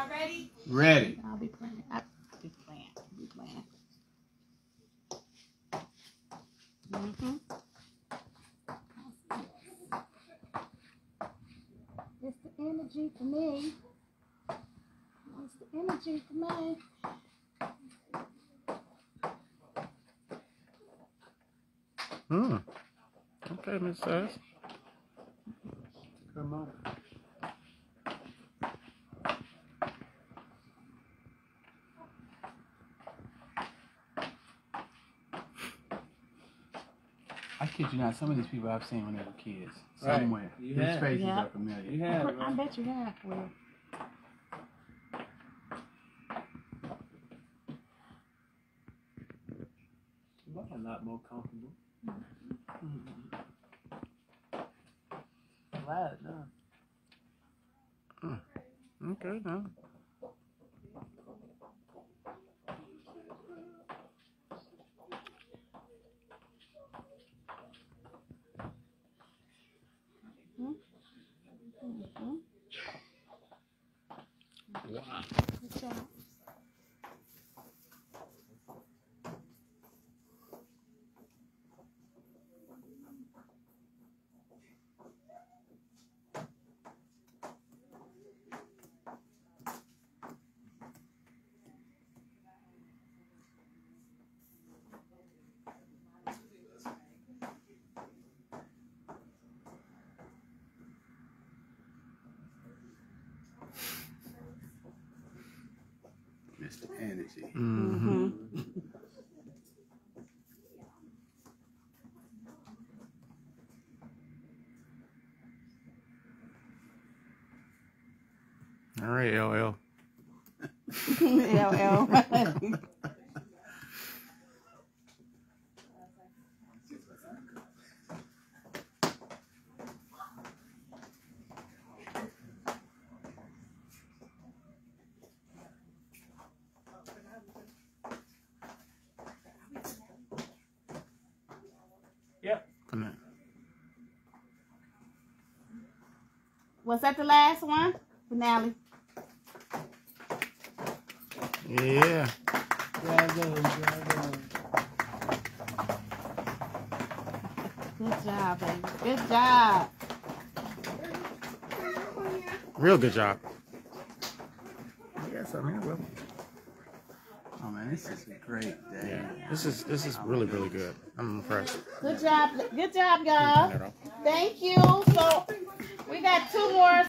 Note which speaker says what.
Speaker 1: Y'all ready?
Speaker 2: Ready.
Speaker 3: I'll be playing. I'll be playing. I'll be playing. Mm-hmm. It's the energy for me. It's the energy for me.
Speaker 4: Hmm. Okay, Miss Sass.
Speaker 2: Come on. I kid you not, some of these people I've seen when they were kids.
Speaker 5: Right.
Speaker 2: Somewhere.
Speaker 5: You
Speaker 2: These
Speaker 5: have.
Speaker 2: faces
Speaker 3: Yeah.
Speaker 2: are familiar.
Speaker 5: You have,
Speaker 3: I bet you have, Will.
Speaker 5: Well, a lot more comfortable. Mm-hmm. Glad, no. Mm.
Speaker 4: Okay, now.
Speaker 2: Mr. Energy.
Speaker 4: Mm-hmm. All right, LL.
Speaker 3: LL.
Speaker 4: Come on.
Speaker 3: Was that the last one? Finale.
Speaker 4: Yeah.
Speaker 5: Drive on, drive on.
Speaker 3: Good job, baby. Good job.
Speaker 4: Real good job. Yes, I mean, well,
Speaker 2: this is a great day.
Speaker 4: yeah. This is this is really really good. I'm impressed.
Speaker 3: Good job. Good job, y'all.
Speaker 4: Turn that off.
Speaker 3: Thank you. So we got two more